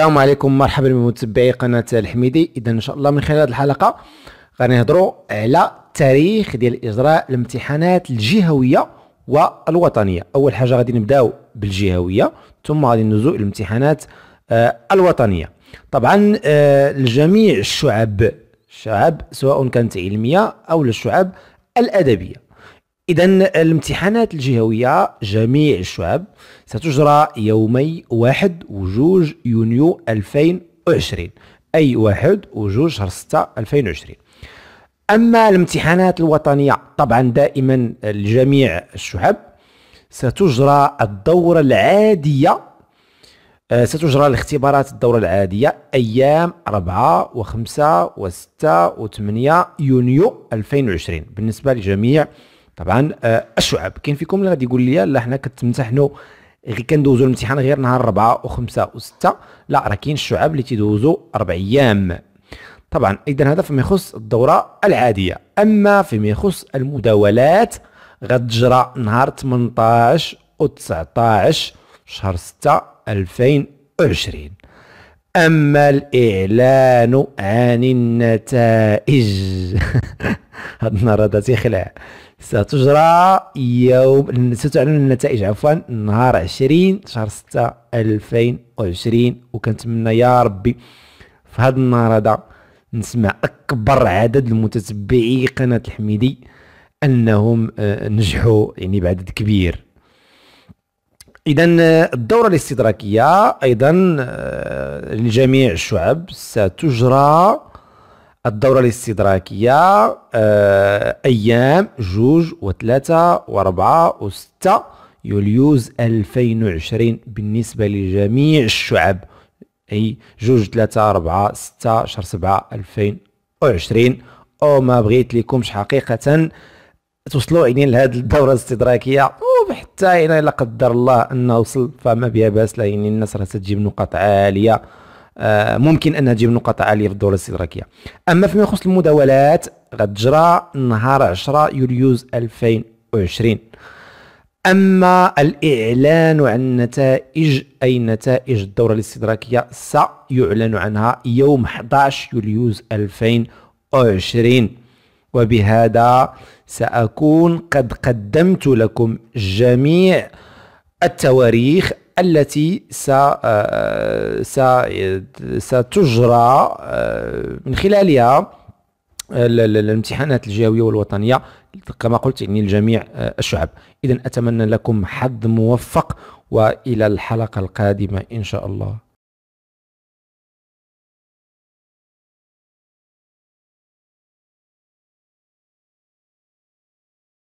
السلام عليكم مرحبا بمتابعي قناة الحميدي. إذا إن شاء الله من خلال هذه الحلقة غادي نهضروا على التاريخ ديال إجراء الامتحانات الجهوية والوطنية. أول حاجة غادي نبداو بالجهوية ثم غادي ندوزو الامتحانات آه الوطنية. طبعا آه لجميع الشعب الشعب سواء كانت علمية أو الشعب الأدبية. إذا الامتحانات الجهوية جميع الشعب ستجرى يومي واحد وجوج يونيو 2020 أي واحد وجوج شهر 6 2020 أما الامتحانات الوطنية طبعا دائما لجميع الشعب ستجرى الدورة العادية آه، ستجرى الاختبارات الدورة العادية أيام 4 و5 و6 و8 يونيو 2020 بالنسبة لجميع طبعا آه، الشعب. كاين فيكم اللي غادي يقول لي لا حنا كتمتحنوا غير كندوزوا الامتحان غير نهار 4 و5 و6 لا راه كاين الشعب اللي تيدوزوا أربع أيام. طبعا اذا هذا فيما يخص الدورة العادية. أما فيما يخص المداولات غتجرى نهار 18 و 19 شهر 6 2020 أما الإعلان عن النتائج. هذا النهار هذا تيخلع ستجرى يوم ستعلن النتائج عفوا نهار 20 شهر 6 2020 وكنتمنى يا ربي في هذا النهار هذا نسمع أكبر عدد المتتبعي قناة الحميدي أنهم آه، نجحوا يعني بعدد كبير. اذا آه، الدورة الاستدراكية أيضا آه، لجميع الشعب ستجرى الدورة الاستدراكية آه، أيام جوج وثلاثة وأربعة وستة يوليوز 2020 بالنسبة لجميع الشعب. أي جوج ثلاثة أربعة ستة شهر سبعة 2020 أو ما بغيت لكمش حقيقة توصلوا عينين لهذه الدورة الاستدراكية. وحتى لا قدر الله أنه وصل فما بها باس يعني الناس راه تجيب نقاط عالية. ممكن أنها تجيب نقاط عالية في الدوره الاستدراكية. أما فيما يخص المداولات غتجرى نهار 10 يوليوز 2020 أما الإعلان عن النتائج أي نتائج الدورة الاستدراكية سيعلن عنها يوم 11 يوليوز 2020 وبهذا سأكون قد قدمت لكم جميع التواريخ التي آه، ستجرى آه، من خلالها الامتحانات الجهويه والوطنية كما قلت يعني لجميع آه، الشعب. اذا أتمنى لكم حظ موفق وإلى الحلقة القادمة إن شاء الله.